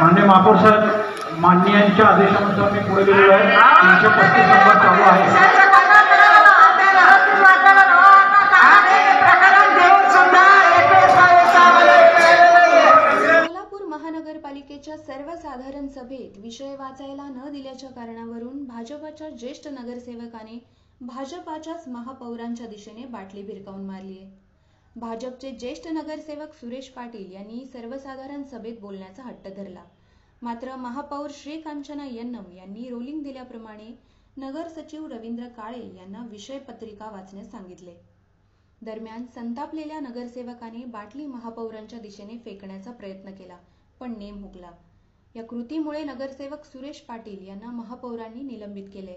मान्य महापौर साहेब माननीयांच्या आदेशानुसार मी पुढे गेलेलो आहे. तीनशे पस्तीस नंबर चालू आहे. सोलापूर महानगरपालिकेच्या सर्वसाधारण सभेत विषय वाचायला न दिल्याच्या कारणावरून भाजपाच्या ज्येष्ठ नगरसेवकाने भाजपाच्याच महापौरांच्या दिशेने बाटली भिरकावून मारली आहे. भाजपचे ज्येष्ठ नगरसेवक सुरेश पाटील यांनी सर्वसाधारण सभेत बोलण्याचा हट्ट धरला. मात्र महापौर श्री कांचना यन्नम यांनी रोलिंग दिल्याप्रमाणे नगर सचिव रवींद्र काळे यांना विषय पत्रिका वाचण्यास सांगितले. दरम्यान संतापलेल्या नगरसेवकाने बाटली महापौरांच्या दिशेने फेकण्याचा प्रयत्न केला पण नेम हुकला. या कृतीमुळे नगरसेवक सुरेश पाटील यांना महापौरांनी निलंबित केले.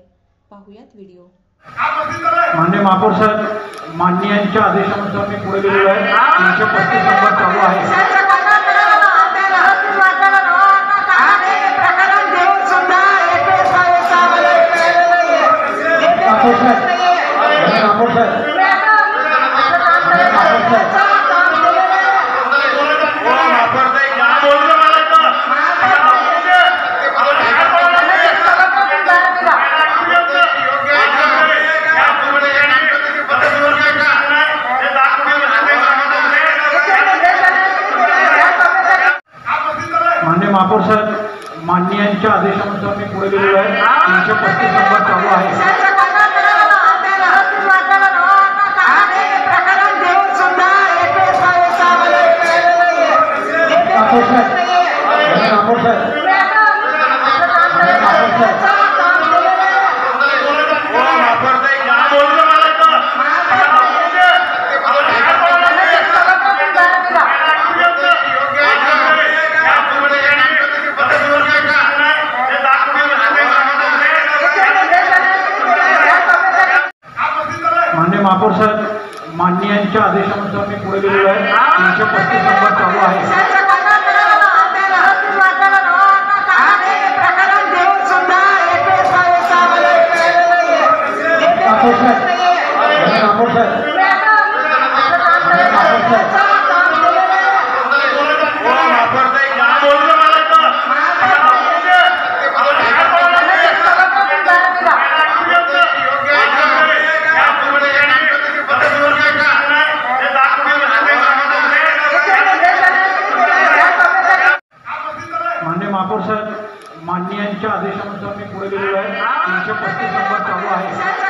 पाहुयात व्हिडिओ. मान्य महापौर साहेब माननीयांच्या आदेशानुसार मी पुढे गेलेलो आहे. तीनशे पस्तीस नंबर चालू आहे. मान्य महापौर साहेब माननीयांच्या आदेशानुसार मी पुढे गेलेलो आहे. तीनशे पस्तीस नंबर चालू आहे. महापौर साहेब माननीयांच्या आदेशानुसार मी पुढे गेलेलो आहे. तीनशे पस्तीस नंबर चालू आहे. महापौर साहेब मान्य महापौर साहेब मान्य महापौर साहेब मान्य महापौर साहेब माननीयांच्या आदेशानुसार मी पुढे गेलेलो आहे. तीनशे पस्तीस नंबर चालू आहे.